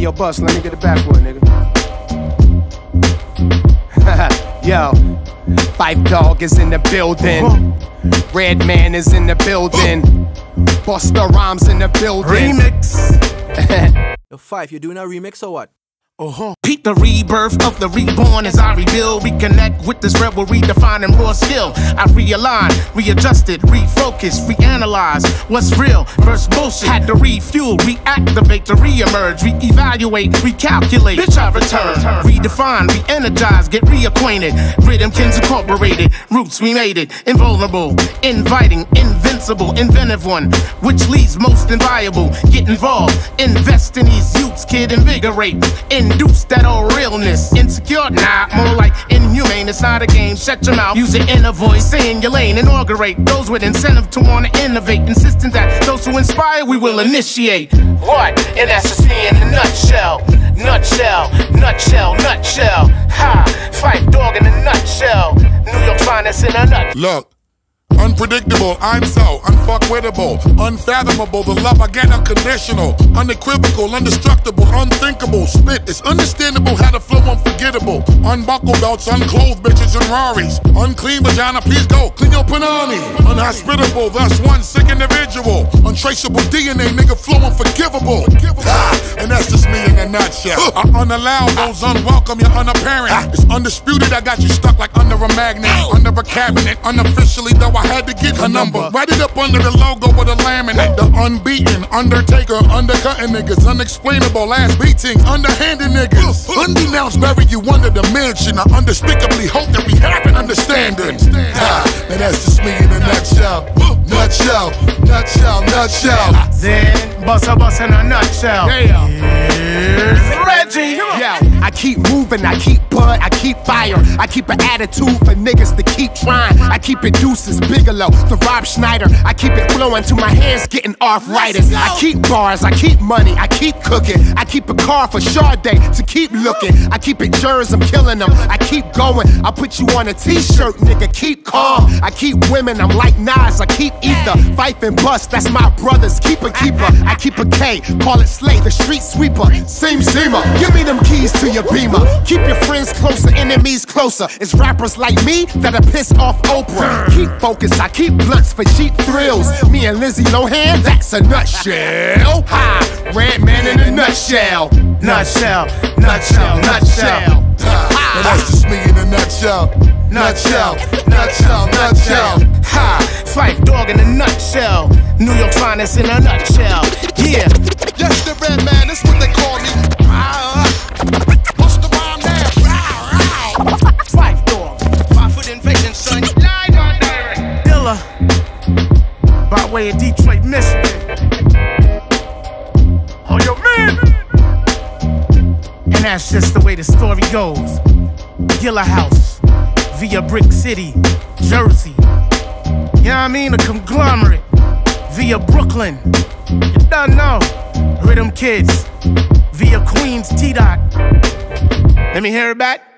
yo, bus, let me get the backboard, nigga. yo, Phife Dawg is in the building. Redman is in the building. Busta Rhymes in the building. Remix. Yo, Five, you doing a remix or what? Uh-huh. Peep the rebirth of the reborn as I rebuild. Reconnect with this rebel, redefining raw skill. I realign, readjusted, refocus, reanalyze what's real versus bullshit. Had to refuel, reactivate to reemerge, reevaluate, recalculate. Bitch, I return, redefine, re-energize, get reacquainted. Rhythm Rhythmkins Incorporated, roots we made it. Invulnerable, inviting, invincible, inventive one, which leads most inviolable. Get involved, invest in these youths, kid, invigorate. Induce that realness. Insecure, nah, more like inhumane. It's not a game. Shut your mouth, use it in a voice, stay in your lane, inaugurate those with incentive to wanna innovate. Insisting that those who inspire, we will initiate. What? And that's just me in a nutshell. Nutshell, nutshell, nutshell. Ha! Phife Dawg in a nutshell. New York finest in a nutshell. Look. Unpredictable, I'm so unfuckwittable, unfathomable. The love I get unconditional, unequivocal, indestructible, unthinkable. Spit is understandable, how to flow unforgettable. Unbuckle belts, unclothed bitches and Raris. Unclean vagina, please go, clean your panani. Unhospitable, thus one sick individual. Untraceable DNA, nigga, flow unforgivable. Ah, nutshell. I unallow those unwelcome, you're unapparent. It's undisputed, I got you stuck like under a magnet, under a cabinet. Unofficially, though I had to get her number. Write it up under the logo with a laminate. The unbeaten, undertaker, undercutting niggas. Unexplainable ass beatings, underhanded niggas. Undenounced, bury you under the mansion. I undespicably hope that we have an understanding. Ah, and that's just me in a nutshell. Nutshell, nutshell, nutshell. Then, Busta Bus in a nutshell. Yeah. Cheers! Reggie. Yeah, I keep moving, I keep bud, I keep fire. I keep an attitude for niggas to keep trying. I keep it deuces, Bigalow, the Rob Schneider. I keep it flowing till my hands getting arthritis. I keep bars, I keep money, I keep cooking. I keep a car for Sade to keep looking. I keep it jurors, I'm killing them. I keep going, I put you on a t-shirt, nigga, keep calm. I keep women, I'm like Nas, I keep ether. Phife and bust, that's my brothers, keeper, keeper. I keep a K, call it Slay, the street sweeper. Seam seamer, give me them keys to your beamer. Keep your friends closer, enemies closer. It's rappers like me that'll piss off Oprah. Keep focused, I keep blunts for cheap thrills. Me and Lizzie Lohan, that's a nutshell. Ha, Redman in a nutshell. Nutshell, nutshell, nutshell. And that's just me in a nutshell. Nutshell, nutshell, nutshell. Ha! Phife Dawg in a nutshell. New York finest in a nutshell. Yeah. Yes, the Redman, that's what they call me. By way of Detroit, Michigan. Oh, man. And that's just the way the story goes. Gilla House, via Brick City, Jersey. You know what I mean? A conglomerate via Brooklyn. You don't know. Rhythm Kids via Queens, T Dot. Let me hear it back.